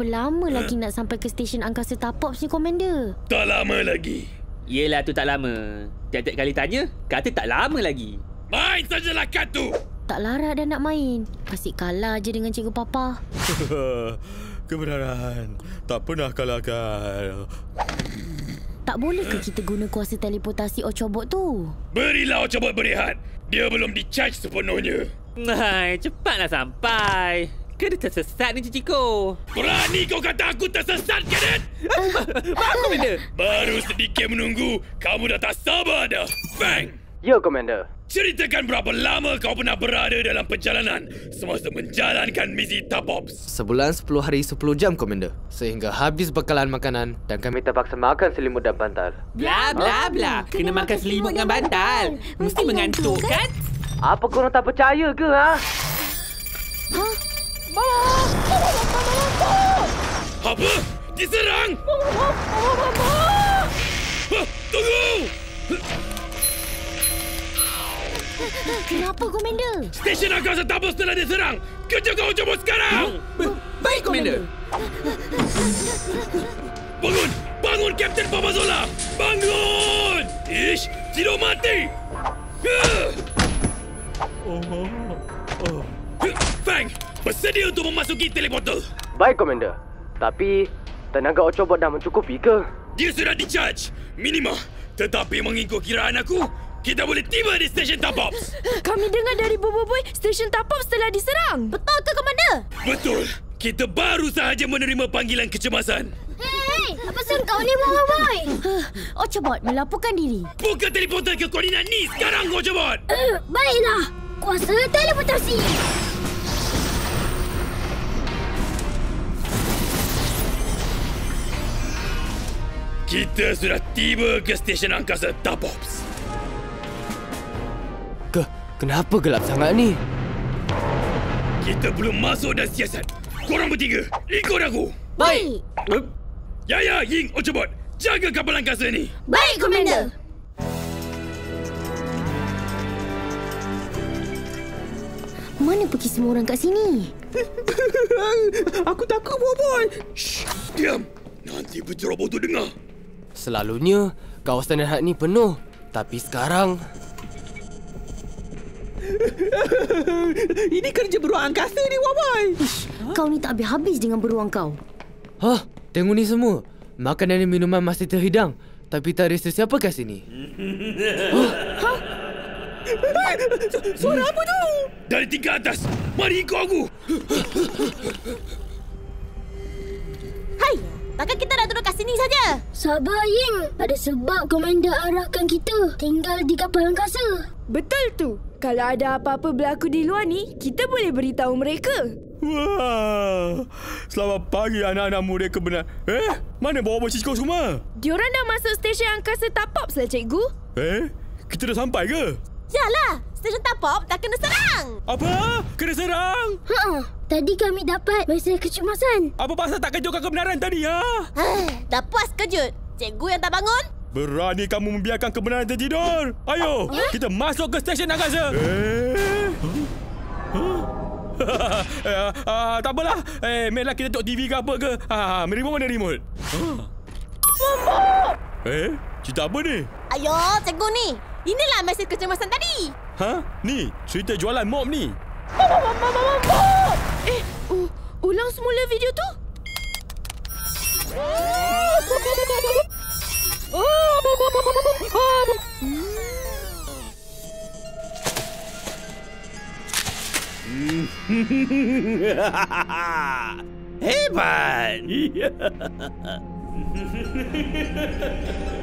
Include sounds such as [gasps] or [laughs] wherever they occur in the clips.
Berapa lama lagi nak sampai ke stesen angkasa Tapops ni, Komander? Tak lama lagi. Yelah tu tak lama. Tiap-tiap kali tanya, kata tak lama lagi. Main sajalah kad tu. Tak larat dah nak main. Asyik kalah je dengan Cikgu Papa. [laughs] Kebenaran tak pernah kalahkan. Tak boleh ke kita guna kuasa teleportasi Ochobot tu? Berilah Ocobot berehat. Dia belum di-charge sepenuhnya. Hai, cepatlah sampai. Kena tersesat ni Ciciko. Berani kau kata aku tersesat, Cadet? [laughs] Apa benda? Baru sedikit menunggu, kamu dah tak sabar dah. Bang! Ya, Komander. Ceritakan berapa lama kau pernah berada dalam perjalanan semasa menjalankan misi Tapops. Sebulan 10 hari 10 jam, Komander. Sehingga habis bekalan makanan dan kami terpaksa makan selimut dan bantal. Bla bla bla. Kena, makan selimut dengan bantal. Mesti mengantuk kan? Apa korang tak percaya ke, ha? Apa? Diserang! Hah, Tunggu! Kenapa, Komander? Stesen angkasa Tapops telah diserang! Kerja kau Ocobot sekarang! Baik, Komander. Bangun! Bangun, Kapten Papazola! Bangun! Ish! Tidur mati! Fang! Bersedia untuk memasuki teleporter! Baik, Komander. Tapi, tenaga Ocobot dah mencukupi ke? Dia sudah di-charge! Minima! Tetapi mengikut kiraan aku, kita boleh tiba di stesen Tapops! Kami dengar dari Bobo Boy, stesen Tapops telah diserang. Betul ke, Komander? Betul! Kita baru sahaja menerima panggilan kecemasan. Hei, apa sen kau ni, Bobo Boy? [laughs] Ochobot melaporkan diri. Buka teleporter ke koordinat ni sekarang, Ocobot! Uh, baiklah. Kuasa teleportasi. Kita sudah tiba ke stesen angkasa Tapops. Ke, kenapa gelap sangat ni? Kita belum masuk dan siasat. Korang bertiga, ikut aku. Baik. Ya, ya, Ying, Ocobot. Jaga kapal angkasa ni. Baik, Komander. Mana pergi semua orang kat sini? [laughs] Aku takut, Boboy. Shh, diam. Nanti penceroboh tu dengar. Selalunya, kawasan Erhat ni penuh. Tapi sekarang, [laughs] Ini kerja beruang angkasa ni, Boboy. Kau ni tak habis-habis dengan beruang kau. Hah, tengok ni semua. Makanan dan minuman masih terhidang. Tapi tak ada sesiapa kat sini. Suara apa tu? Dari tingkat atas. Mari ikut aku. Hai, takkan kita nak duduk kat sini saja? Sabar Ying, ada sebab komander arahkan kita tinggal di kapal angkasa. Betul tu. Kalau ada apa-apa berlaku di luar ni, kita boleh beritahu mereka. Wah. Selamat pagi anak-anak muda kebenar. Eh, mana bawa bos Cisco semua? Diorang dah masuk stesen angkasa Tapops lah, cikgu. Eh, kita dah sampai ke? Yalah, stesen Tapop tak kena serang. Apa? Kena serang? Ha, tadi kami dapat mesej kecemasan. Apa pasal tak kejutkan kebenaran tadi, ha? dah puas kejut. Cikgu yang tak bangun? Berani kamu membiarkan kebenaran tertidur? Ayo, kita masuk ke stesen angkasa. Eh? Huh? [laughs] eh, ah, tak apalah. Eh, mainlah kita tengok TV ke apa ke. Ha, ha, remote mana remote? Ha. Eh, cerita apa ni? Ayo, cikgu ni. Inilah mesej kecemasan tadi. Ha? Ni, cerita jualan mop ni. Eh, uh, ulang semula video tu. [laughs] Hebat!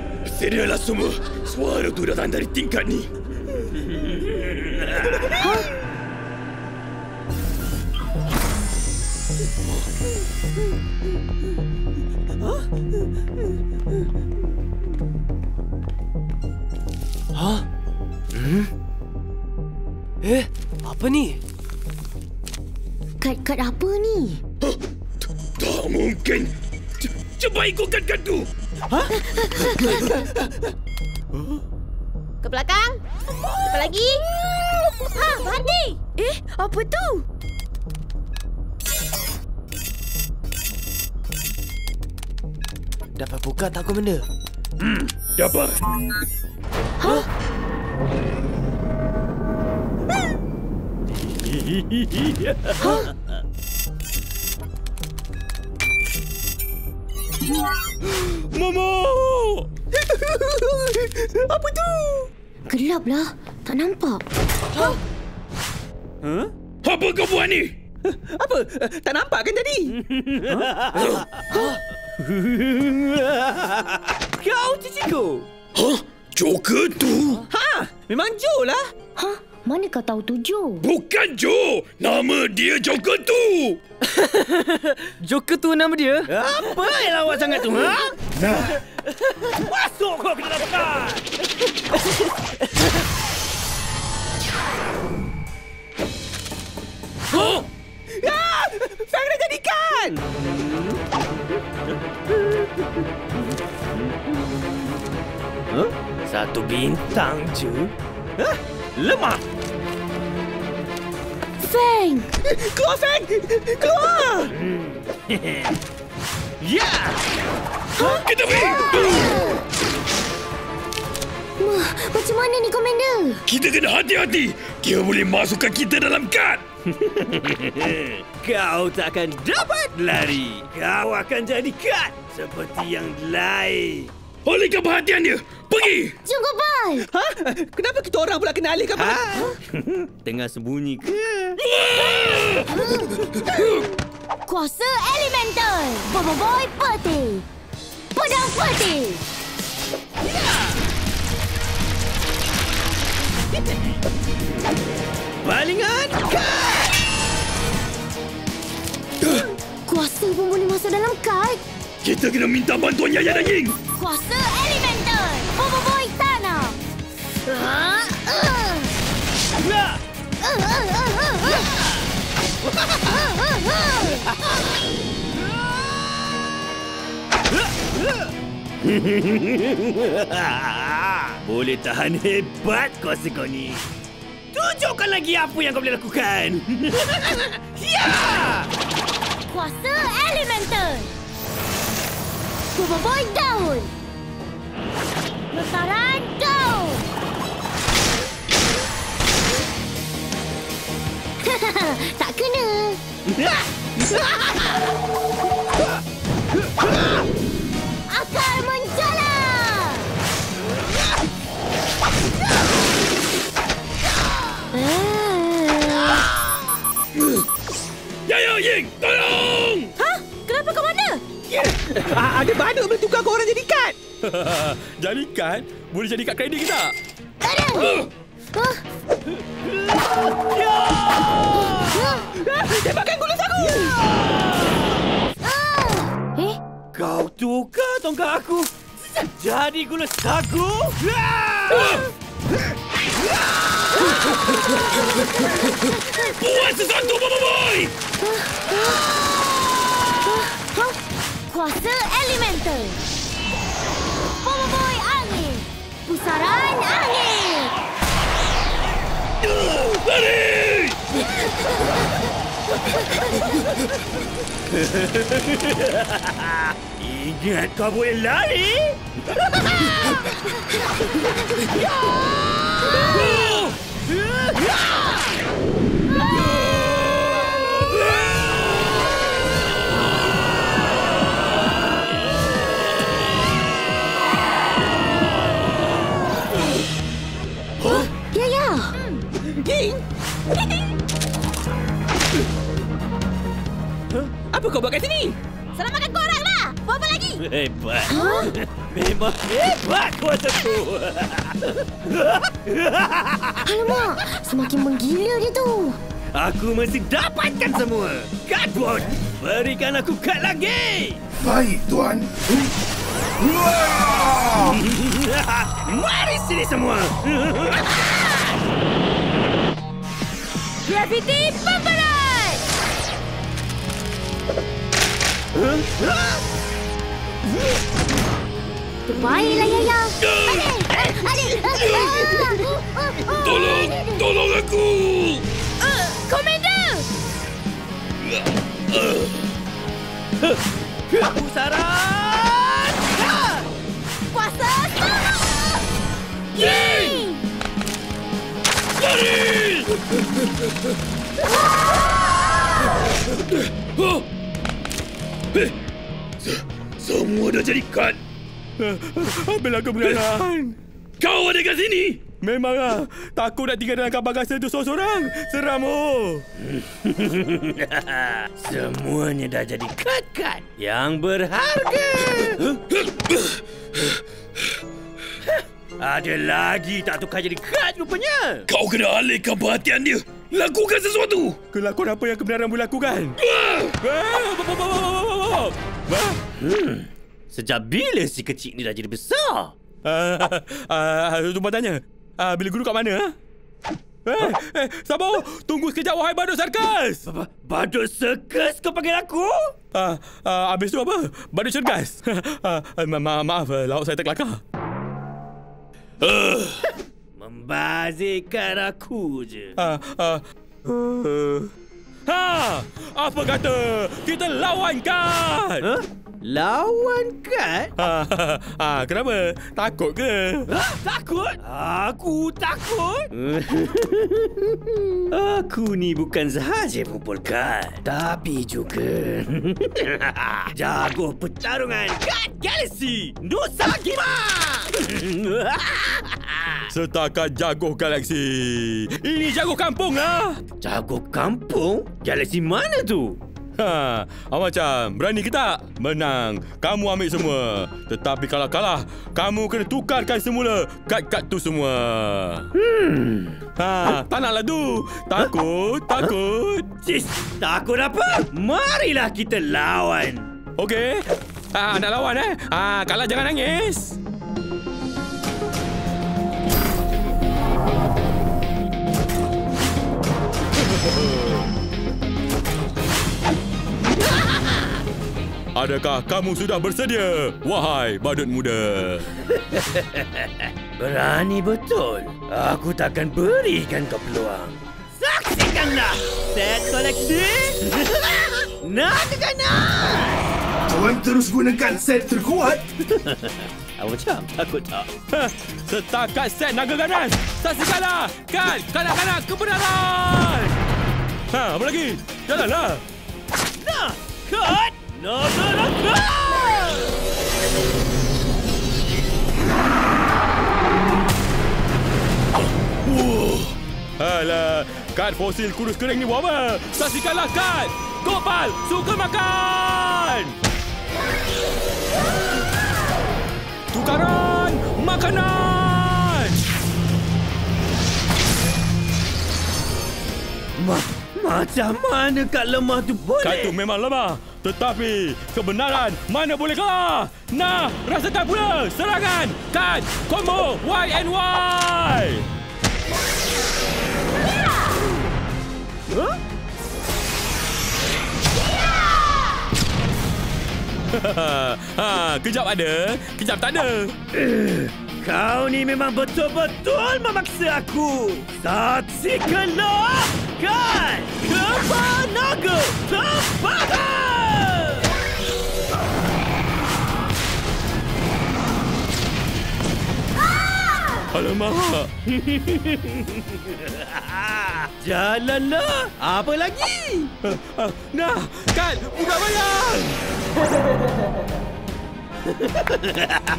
[laughs] Sedialah semua. Suara tu datang dari tingkat ni. Hah? Hmm? Eh, apa ni? Kad-kad apa ni? Tak mungkin. Cepat ikutkan kad tu. Ke belakang. Cepat lagi. Ha, berhenti. Eh, apa tu? Dapat buka tak Komander? Dapat. [gasps] Momo! [laughs] Apa tu? Gelap lah. Tak nampak. Apa kau buat ni? [laughs] Apa? Tak nampak kan tadi? [laughs] Kau ciciku? Hah? Joker tu? Ha, memang Joe lah. Ha? Mana kau tahu tu Joe? Bukan Joe. Nama dia Joker tu. [laughs] Joker tu nama dia? Apa yang lawak sangat tu, ha? Nah. Masuk kau ke dalam bekas. Hah? Ah! Fang dah jadikan! Satu bintang je. Hah? Lemah! Feng! Keluar, Fang! Keluar! [laughs] ya! Kita pergi. Mah, macam mana ni, Komander? Kita kena hati-hati. Dia boleh masukkan kita dalam kad. [laughs] Kau tak akan dapat lari. Kau akan jadi kat seperti yang lain. Alihkan perhatian dia. Pergi. Jungko Boy! Ha? Kenapa kita orang pula kena alihkan ha? [laughs] Tengah sembunyi ke? [laughs] Kuasa Elemental! Bobo Boy Peti! Pedang Peti! Balingan! Kuasa pun boleh masuk dalam kad? Kita kena minta bantuan Yaya dan Ying. Kuasa Elemental! Bobo Boy Tanah! [laughs] Boleh tahan hebat kuasa kau ni. Tunjukkan lagi apa yang kau boleh lakukan. [laughs] ya! Kuasa Elemental! Bobo Boy Daun! Letaran Daun! [laughs] tak kena! Akar menjala! Yaya Ying, tolong. [laughs] Ah, ada mana boleh tukar kau orang jadi kad? [laughs] jadi kad? Boleh jadi kad kredit ke tak? Ada! Hah? Tembakkan gulus aku! Ah! Eh? Kau tukar tongkat aku jadi gulus aku? Buat sesuatu, Bobo Boy. Kuasa Elemental! Bobo Boy Angin! Pusaran Angin! Lari. Ingat kau boleh lari? Ya, Apa kau buat kat sini? Selamatkan korang lah! Buat apa lagi? Hebat. Memang hebat kuasaku. Alamak! Semakin menggila dia tu! Aku mesti dapatkan semua. Cardboard, berikan aku kad lagi. Baik, Tuan. [laughs] Mari sini semua. Gravity Pemberat! Terbaiklah, Yaya! Adik! Adik! Tolong! Tolong aku! Komander! Pusaran! Semua dah jadi kad. Ambillah kebenaran. Kau ada kat sini? Memanglah. Takut nak tinggal dalam kapal gasa tu seorang-seorang. Seram oh. [laughs] Semuanya dah jadi kad-kad yang berharga. [laughs] Ada lagi tak tukar jadi kad rupanya. Kau kena alihkan perhatian dia. Lakukan sesuatu. Kelakuan apa yang kebenaran boleh lakukan? Ah! Ah? Ah, Sejak bila si kecil ni dah jadi besar? ah, ah, Tumpah tanya. Ah, bila guru kat mana? ah? Eh, eh, sabar. Tunggu sekejap, wahai badut sarkas. Apa? Badut serkus kau panggil aku? Ah, ah, habis tu apa? Badut cergas. [laughs] ah, ma- ma- maaf, ah, lauk saya terkelakar. [laughs] Membazirkan aku je. Ah, ah, uh, ha, apa kata kita lawan kan? Huh? Lawan kad? Ah, ah, kenapa? Takut ke? Ha? Takut? Aku takut? [laughs] aku ni bukan sahaja pukul kad, tapi juga [laughs] jago pertarungan kad Galaxy Nusa Kima! [laughs] Setakat jago galaksi. Ini jago kampung lah. jago kampung? Galaxy mana tu? Ha, macam berani ke tak? Menang. Kamu ambil semua. Tetapi kalau kalah, kamu kena tukarkan semula kad-kad tu semua. Hmm. Ha, tak naklah tu. Takut, takut. Sis, takut apa? Marilah kita lawan. Okey. Ha, nak lawan eh? Ha, kalah jangan nangis. Adakah kamu sudah bersedia, wahai badut muda? [laughs] Berani betul. Aku takkan berikan kau peluang. Saksikanlah set koleksi. [laughs] Nakana! Tuan terus gunakan set terkuat. [laughs] Apa macam? Takut tak? Ha, setakat set naga ganas. Saksikanlah kan kanak-kanak kebenaran. Ha, apa lagi? Jalanlah. Nah, cut! Alah, kad fosil kurus kering ni buat apa? Saksikanlah kad. Gopal, suka makan. Tukaran makanan. Ma macam mana kad lemah tu boleh? Kad tu memang lemah. Tetapi kebenaran mana boleh kalah? Nah, rasakan pula serangan kad combo Y and Y. Huh? [laughs] ha, kejap ada, kejap tak ada. Kau ni memang betul-betul memaksa aku. Saksikanlah kan Kepala Naga Terbakar! Alamak. [laughs] Jalanlah. Apa lagi? Ah, Nah, kad, buka bayang.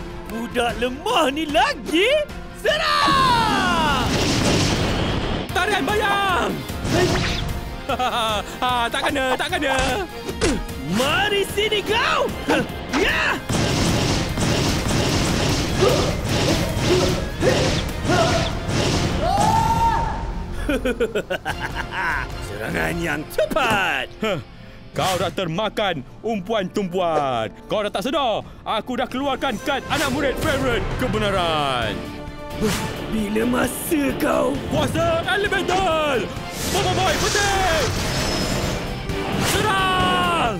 [laughs] Budak lemah ni lagi? Serang! Tarian bayang. [laughs] ha, tak kena, tak kena. Mari sini kau! Ya! [laughs] Serangan yang cepat! Huh, Kau dah termakan umpuan tumpuan. Kau dah tak sedar. Aku dah keluarkan kad anak murid favorite kebenaran. Bila masa kau? Kuasa elemental. Boy, boy, penting. Serang.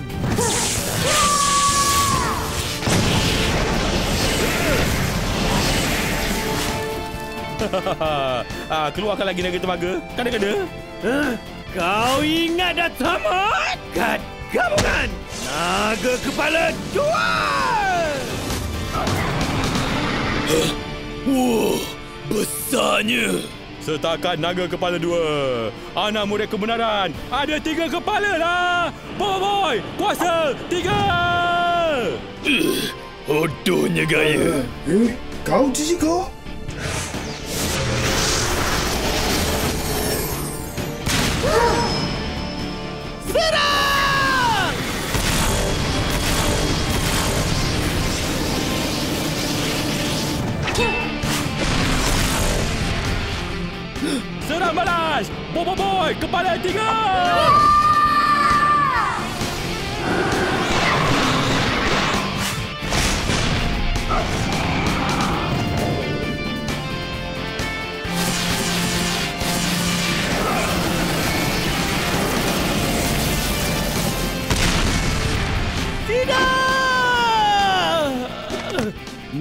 [laughs] ah, keluarkan lagi naga temaga. Kada-kada. Huh? Kau ingat dah tamat? Kad gabungan naga kepala dua. Wah, besarnya. Setakat naga kepala dua. Anak murid kebenaran. Ada tiga kepala lah. Boy, boy. Kuasa tiga. Hodohnya gaya. Eh, kau Jijiko? Serang balas. Boy, boy, boy. Kepala tiga.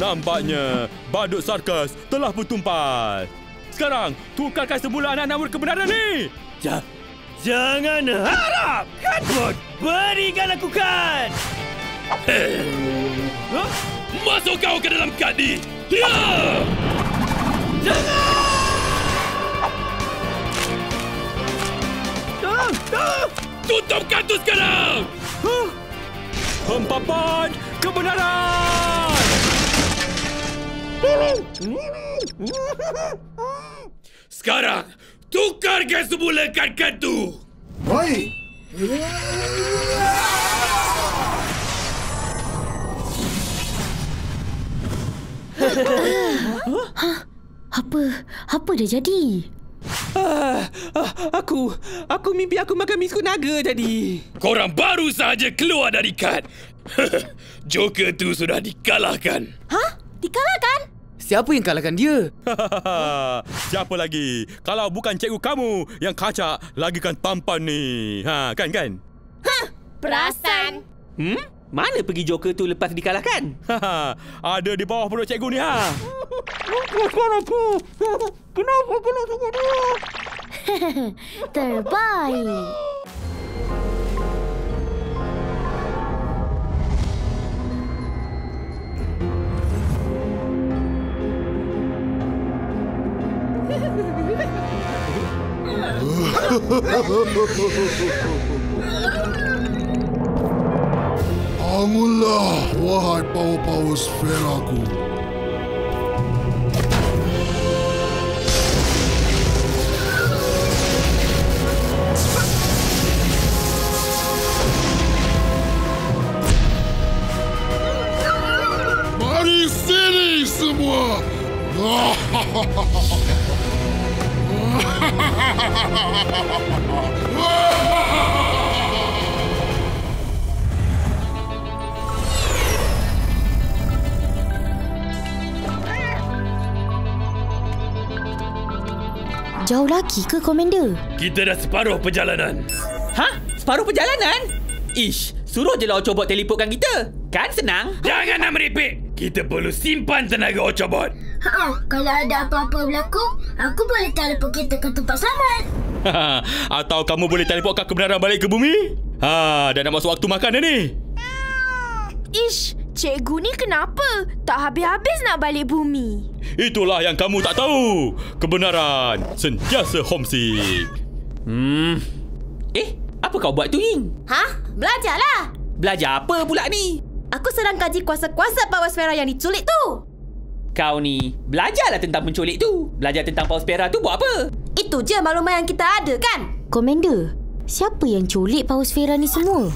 Nampaknya badut sarkas telah bertumpal. Sekarang, tukarkan semula anak-anak murid kebenaran ni. Ja, jangan harap. Kadbot, berikan aku kad. Masuk kau ke dalam kad ni. Ya! Tolong, tolong. Tutup kartu sekarang! Hempapan kebenaran. Sekarang, tukarkan semula kad-kad tu! Baik. Apa? Apa dah jadi? Ah, ah, aku, aku mimpi aku makan biskut naga tadi. Korang baru sahaja keluar dari kad. [laughs] Joker tu sudah dikalahkan. Hah? Dikalahkan? Siapa yang kalahkan dia? [laughs] Siapa lagi? Kalau bukan cikgu kamu yang kacak lagikan tampan ni. Ha, kan kan? Perasan. Hmm? Mana pergi Joker tu lepas dikalahkan? Ada di bawah perut cikgu ni ha. [laughs] Terbaik. Bangunlah, wahai power-power sferaku. Mari sini semua. [laughs] [laughs] Jauh lagi ke, Komander? Kita dah separuh perjalanan. Hah? Separuh perjalanan? Ish, suruh je lah Ocobot teleportkan kita. Kan senang? Jangan nak meripik. Kita perlu simpan tenaga Ocobot. Ha, kalau ada apa-apa berlaku, aku boleh teleport kita ke tempat selamat. [laughs] Atau kamu boleh teleportkan kebenaran balik ke bumi? Ha, dah nak masuk waktu makan dah ni. Ish, cikgu ni kenapa? Tak habis-habis nak balik bumi. Itulah yang kamu tak tahu. Kebenaran sentiasa homesick. Hmm. Eh, apa kau buat tu, Ying? Hah? Belajarlah. Belajar apa pula ni? Aku sedang kaji kuasa-kuasa Power Sfera yang diculik tu. Kau ni, belajarlah tentang penculik tu. Belajar tentang Paus Pera tu buat apa? Itu je maklumat yang kita ada kan? Komander, siapa yang culik Power Sfera ni semua?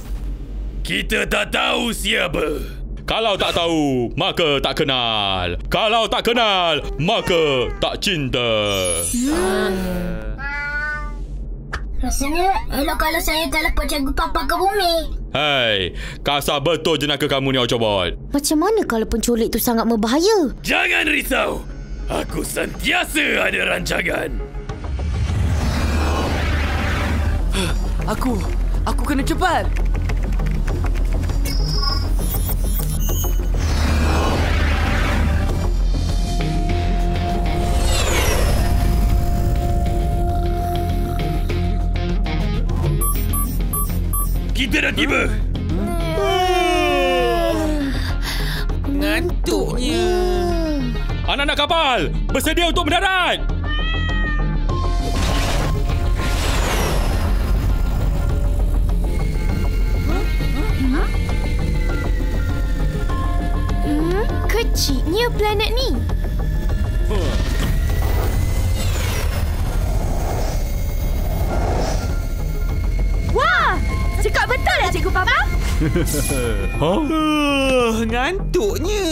Kita tak tahu siapa. Kalau tak tahu, maka tak kenal. Kalau tak kenal, maka tak cinta. Rasanya elok kalau saya teleport cikgu papa ke bumi. Hei, kasar betul jenaka kamu ni, Ocobot. Macam mana kalau penculik tu sangat berbahaya? Jangan risau. Aku sentiasa ada rancangan. Aku... Aku kena cepat! Kita dah tiba! Ngantuknya! Anak-anak kapal! Bersedia untuk mendarat! Kecilnya planet ni. Wah! Cakap betul lah Cikgu Papa? [laughs] Uh, ngantuknya.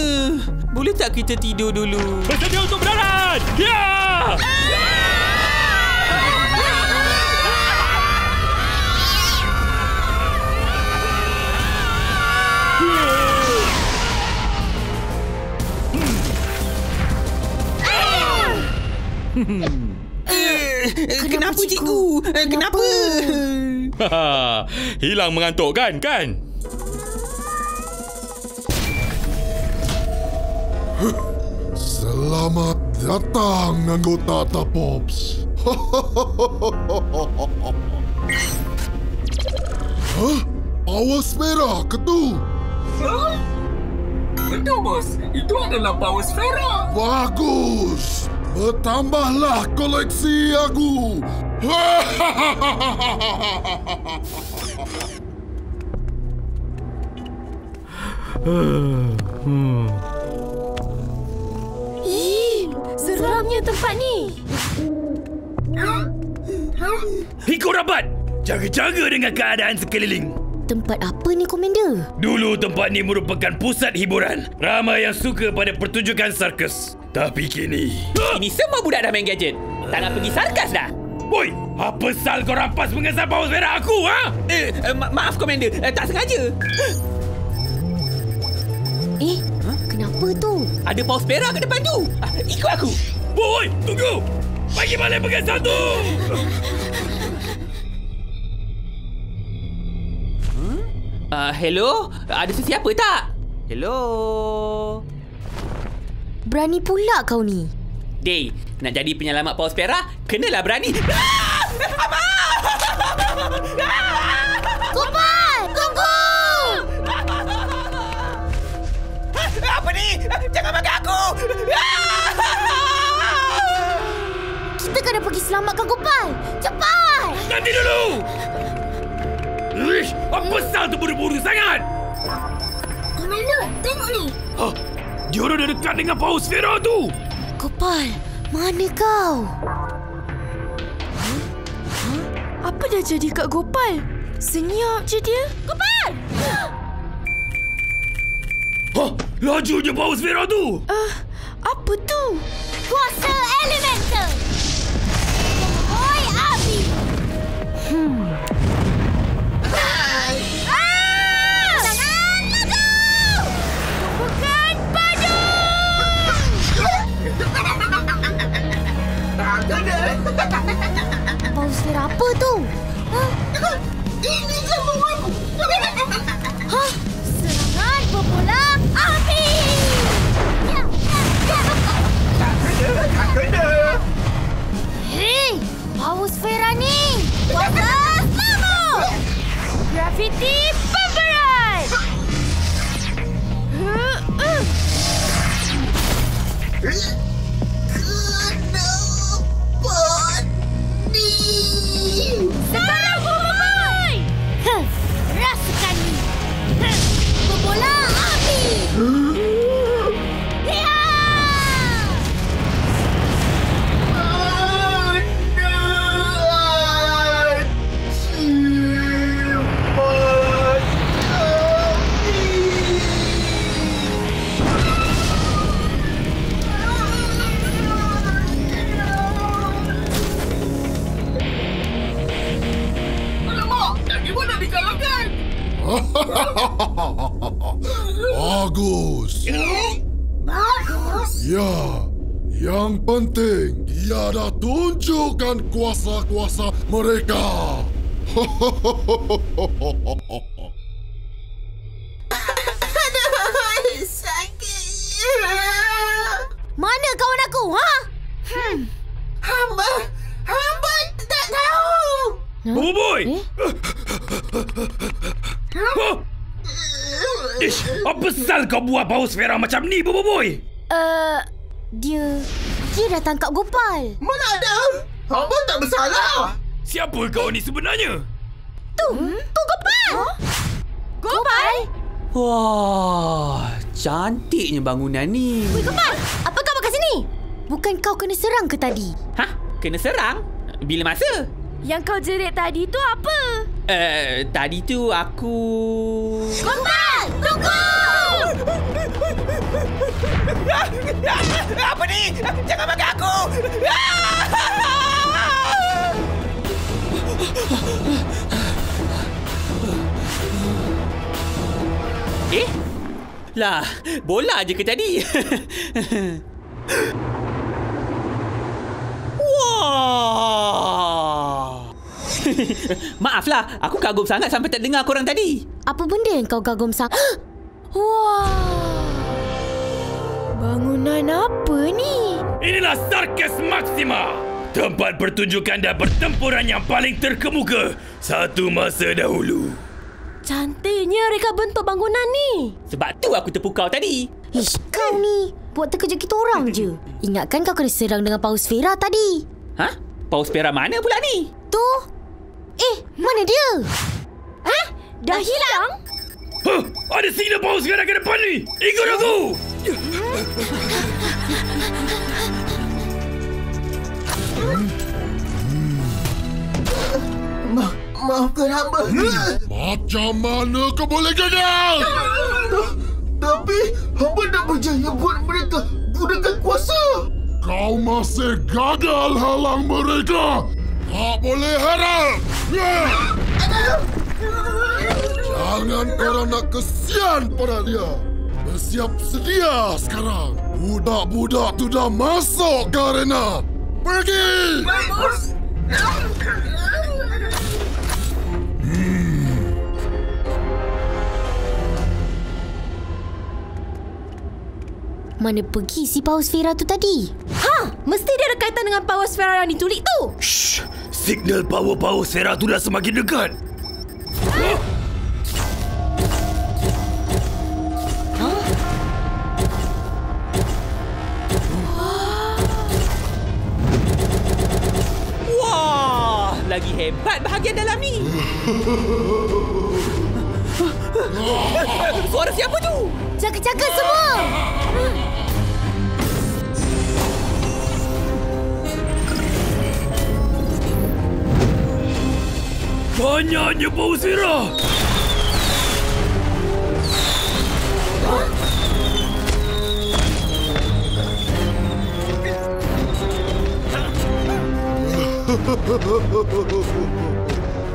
Boleh tak kita tidur dulu? Bersedia untuk mendarat. Ya! [laughs] Kenapa, Kenapa cikgu? Eh, Kenapa? Hilang mengantuk kan, kan? Selamat datang anggota Tapops. Hah? Pawas merah ke tu? Betul, bos. Itu adalah power sfera. Bagus. Bertambahlah koleksi aku. Ih, seramnya tempat ni. Ikut rapat. Jaga-jaga dengan keadaan sekeliling. Tempat apa ni, Komander? Dulu tempat ni merupakan pusat hiburan. Ramai yang suka pada pertunjukan sarkas. Tapi kini... Ini semua budak dah main gadget. Tak nak pergi sarkas dah. Boy, apa sal kau rampas mengesal power merah aku, ha? Eh, eh ma- maaf, Komander. Eh, tak sengaja. Eh, kenapa tu? Ada paus perak kat depan tu. Ah, ikut aku. Boy, tunggu! Bagi balik pengesal tu! Uh, hello? Ada sesiapa tak? Hello? Berani pula kau ni. Day, nak jadi penyelamat paus perak, kenalah berani. [laughs] Kupal! Tunggu! [laughs] Apa ni? Jangan makan aku! [laughs] Kita kena pergi selamatkan Kupal. Cepat! Nanti dulu! Ish, apa sal tu buru-buru sangat? Komander, tengok ni. Ha, dia orang dah dekat dengan power sfera tu! Kupal, mana kau? Apa dah jadi kat Gopal? Senyap je dia. Kupal! Ha, laju je power sfera tu! Uh, apa tu? Kuasa elemental! Monster apa tu? Ini semua aku. Ha? Serangan bola api! Ya, ya, ya. Hei, Paus Sfera ni! Kuasa selamat! Graffiti Pemberat! Uh, uh. Bagus. Bagus. Ya, yang penting dia dah tunjukkan kuasa-kuasa mereka. [laughs] buat paus Vera macam ni, Boboiboy? Uh, dia... Dia dah tangkap Gopal. Mana ada? Hamba tak bersalah. Siapa kau ni sebenarnya? Tu, tu Gopal. Huh? Gopal? Wah, cantiknya bangunan ni. Weh, Gopal. Apa kau buat kat sini? Bukan kau kena serang ke tadi? Hah? Kena serang? Bila masa? Yang kau jerit tadi tu apa? Eh, uh, tadi tu aku... Gopal! Tunggu! Apa ni? Jangan bagi aku! Eh? Lah, bola je ke tadi? Wah! [laughs] Maaflah, aku kagum sangat sampai tak dengar korang tadi. Apa benda yang kau kagum sangat? [gasps] Wah! Bangunan apa ni? Inilah Sarkas Maxima. Tempat pertunjukan dan pertempuran yang paling terkemuka satu masa dahulu. Cantiknya reka bentuk bangunan ni. Sebab tu aku terpukau tadi. Ish, kau ni. Buat terkejut kita orang je. Ingatkan kau kena serang dengan paus Vera tadi. Hah? Paus Vera mana pula ni? Tu. Eh, mana dia? Hah? Dah hilang? Huh, ada signal paus Vera ke depan ni. Ikut aku. Ma maafkan hamba. Macam mana kau boleh gagal? Tapi hamba dah berjaya buat mereka gunakan kuasa. Kau masih gagal halang mereka. Tak boleh harap. Jangan korang nak kesian pada dia. Bersiap sedia sekarang. Budak-budak tu dah masuk ke arena. Pergi! Mana pergi si paus Vera tu tadi? Ha! Mesti dia ada kaitan dengan paus Vera yang diculik tu. Shh, signal power paus Vera tu dah semakin dekat. Huh? Wah, lagi hebat bahagian dalam ni. [laughs] Suara siapa tu? Jaga-jaga semua! Banyaknya paus Vera.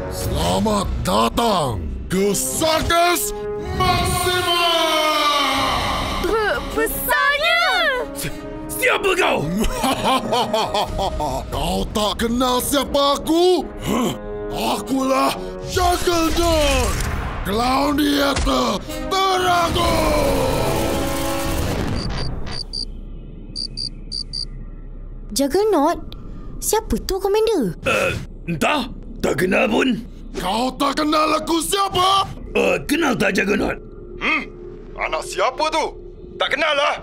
Selamat datang ke Sarkas Maxima! Be- besarnya! Siapa kau? [laughs] kau tak kenal siapa aku? Huh? Akulah Dawn! Gladiator Teragon! Juggernaut? Siapa tu, Komander? Uh, entah. Tak kenal pun. Kau tak kenal aku siapa? Uh, kenal tak Juggernaut? Hmm? Anak siapa tu? Tak kenal lah.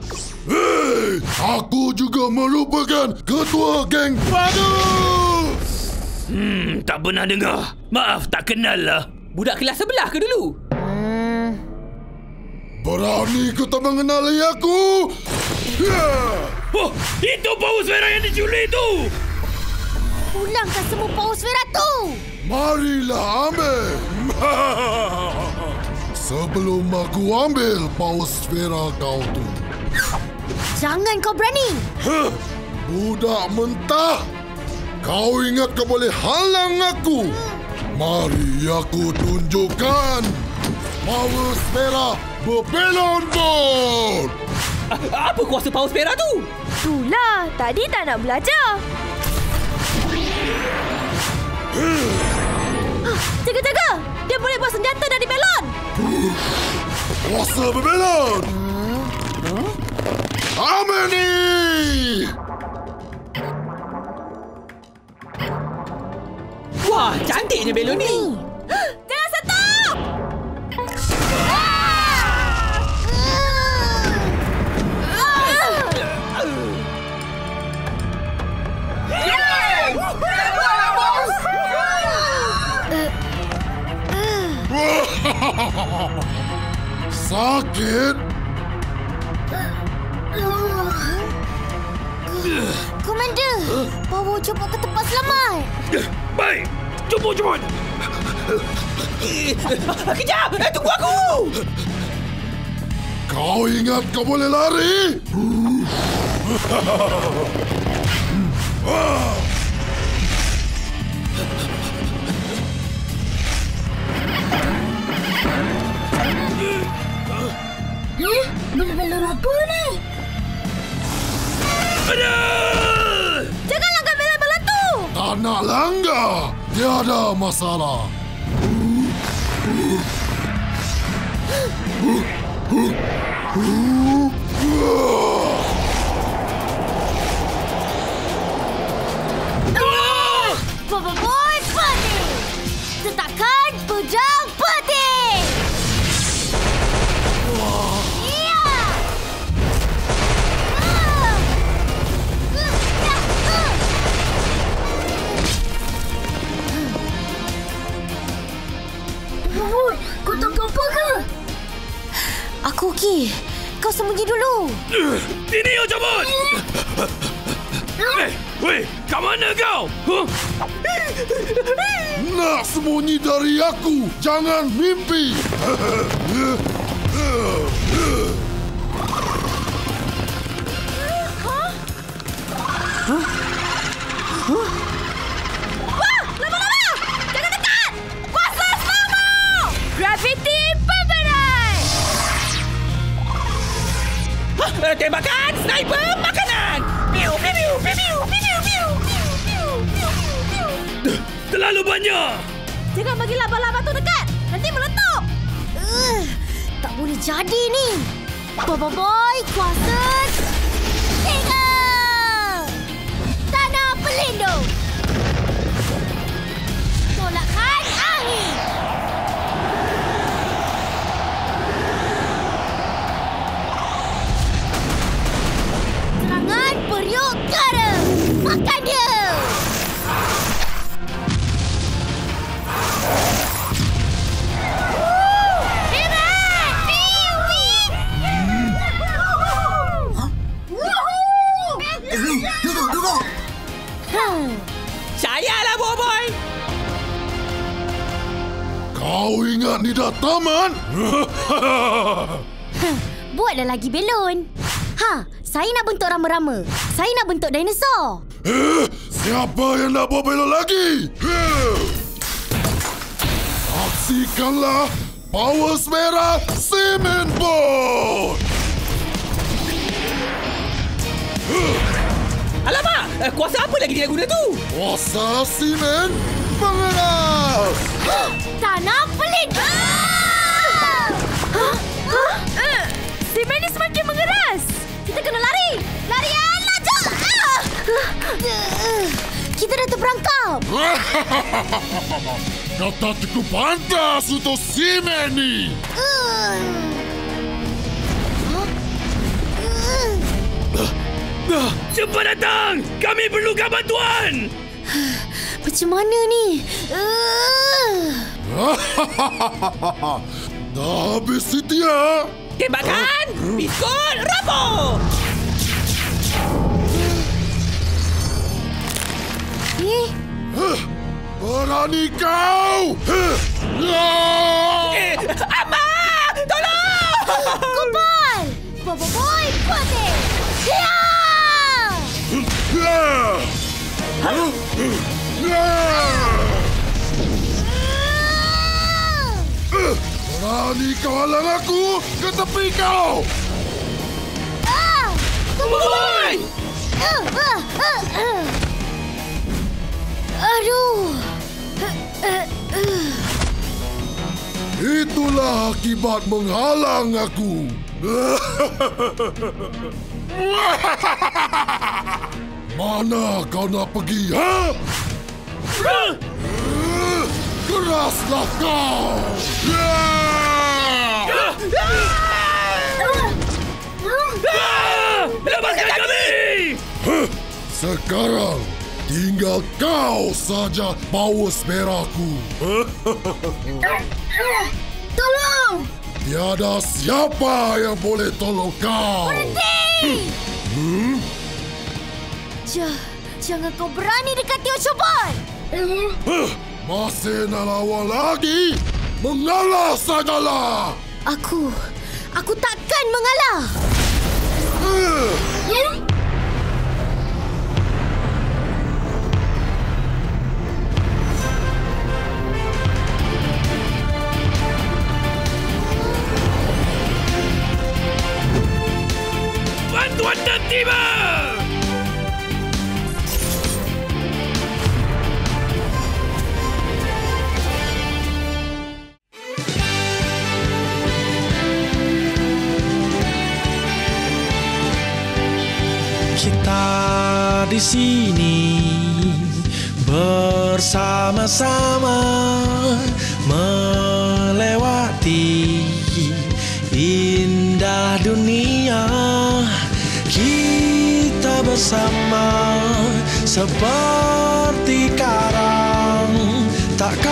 Hei! Aku juga merupakan ketua geng Badus! Hmm, tak pernah dengar. Maaf, tak kenal lah. Budak kelas sebelah ke dulu? Hmm. Berani kau tak mengenali aku? Yeah! Oh, itu paus Vera yang diculik tu! Pulangkan semua paus Vera tu! Marilah ambil! [laughs] Sebelum aku ambil paus Vera kau tu. Jangan kau berani! Huh, budak mentah! Kau ingat kau boleh halang aku? Mari aku tunjukkan paus Vera berbelon bot! Apa kuasa paus Vera tu? Itulah, tadi tak nak belajar. Jaga-jaga! Dia boleh buat senjata dari belon! Kuasa berbelon! Ambil ni! Wah, cantiknya belon ni. Jangan stop! Sakit. Komander, bawa cepat ke tempat selamat. Baik jemput jemput. Kejap! Eh, tunggu aku! Kau ingat kau boleh lari? Eh, belum-belum apa ni? Jangan langgar bela-bela tu. Tak nak langgar. Tidak ada masalah. Ah! Bubble Bubut, kau tak apa ke? Aku okey. Kau sembunyi dulu. Sini kau jemput. Eh, weh, kat mana kau? Huh? Nak sembunyi dari aku. Jangan mimpi. [laughs] tembakan sniper makanan! Piu, piu, piu, piu, piu, piu, piu, piu. Terlalu banyak. Jangan bagi laba-laba tu dekat. Nanti meletup. Uh, tak boleh jadi ni. Baba Boy, kuasa tiga. Tanah pelindung. Taman? [laughs] Buatlah lagi belon. Ha, saya nak bentuk rama-rama. Saya nak bentuk dinosaur. Eh, siapa yang nak buat belok lagi? Eh. Saksikanlah Power Merah Semen Board! Alamak! Eh, kuasa apa lagi dia guna tu? Kuasa Semen Mengeras! Tanah pelindung. Kita dah terperangkap. Kau tak cukup pantas untuk! Uh. Uh. Ah, Cepat datang! Kami perlukan bantuan! Macam mana ni? Uh. [laughs] Dah habis setia? Tembakan! Biskut! Robo! Eh, Berani kau! Ya! Eh, Abah! Tolong! Kupal! Bobo Boy, putih! Ya! Ya! Ya! Berani kau halang aku ke tepi kau! Ah! Boboy! Uh, uh, uh, uh. Aduh! Uh, uh, uh. Itulah akibat menghalang aku. [laughs] Mana kau nak pergi, ha? Keraslah kau! Lepaskan kami! Sekarang tinggal kau saja paus merahku. [laughs] Tolong! Tiada siapa yang boleh tolong kau. Berhenti! Hmm? Ja, jangan kau berani dekati Ocobot! Huh, masih nak lawan lagi? Mengalah sajalah! Aku, aku takkan mengalah! Uh. Bantuan sini bersama-sama melewati indah dunia. Kita bersama seperti karang takkan